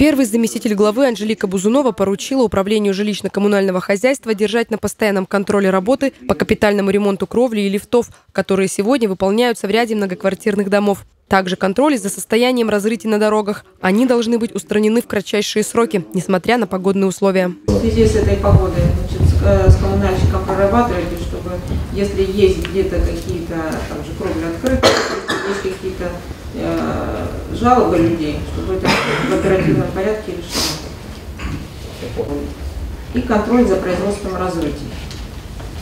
Первый заместитель главы Анжелика Бузунова поручила управлению жилищно-коммунального хозяйства держать на постоянном контроле работы по капитальному ремонту кровли и лифтов, которые сегодня выполняются в ряде многоквартирных домов. Также контроль за состоянием разрытий на дорогах. Они должны быть устранены в кратчайшие сроки, несмотря на погодные условия. В связи с этой погодой значит, с э, коммунальщиком прорабатывали, чтобы если есть где-то какие-то кровли открыты, есть какие-то э, жалобы людей, чтобы это в оперативном порядке решено. И контроль за производством разрытий.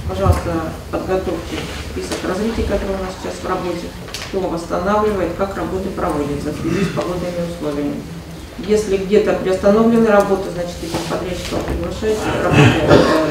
Пожалуйста, подготовьте список разрытий, которые у нас сейчас в работе, кто восстанавливает, как работы проводятся в связи с погодными условиями. Если где-то приостановлены работы, значит, этих подрядчиков приглашайте, работы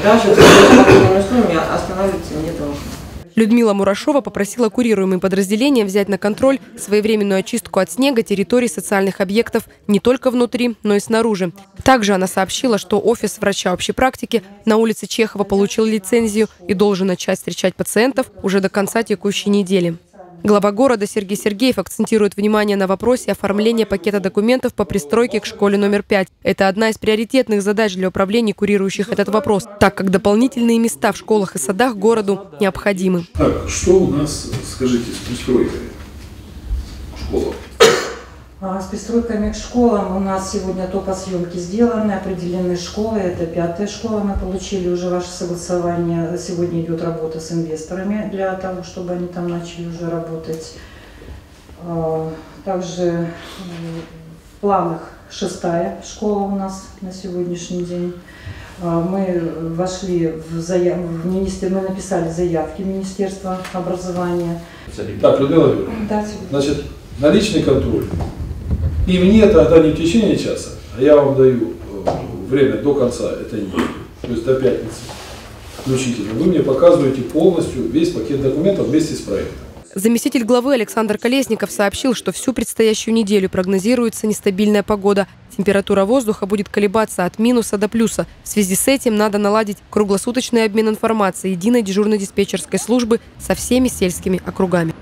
даже с погодными условиями останавливаться не должны. Людмила Мурашова попросила курируемые подразделения взять на контроль своевременную очистку от снега территорий социальных объектов не только внутри, но и снаружи. Также она сообщила, что офис врача общей практики на улице Чехова получил лицензию и должен начать встречать пациентов уже до конца текущей недели. Глава города Сергей Сергеев акцентирует внимание на вопросе оформления пакета документов по пристройке к школе номер 5. Это одна из приоритетных задач для управлений, курирующих этот вопрос, так как дополнительные места в школах и садах городу необходимы. Так, что у нас, скажите, с пристройкой С пристройками к школам у нас сегодня топосъемки сделаны, определены школы. Это пятая школа, мы получили уже ваше согласование. Сегодня идет работа с инвесторами для того, чтобы они там начали уже работать. А, Также в планах шестая школа у нас на сегодняшний день. А, Мы вошли в, заяв... в министер... мы написали заявки в Министерство образования. Так, Людмила Юрьевна, Да, значит, наличный контроль. И мне тогда не в течение часа, а я вам даю э, время до конца этой недели, то есть до пятницы включительно. Вы мне показываете полностью весь пакет документов вместе с проектом. Заместитель главы Александр Колесников сообщил, что всю предстоящую неделю прогнозируется нестабильная погода. Температура воздуха будет колебаться от минуса до плюса. В связи с этим надо наладить круглосуточный обмен информацией единой дежурно-диспетчерской службы со всеми сельскими округами.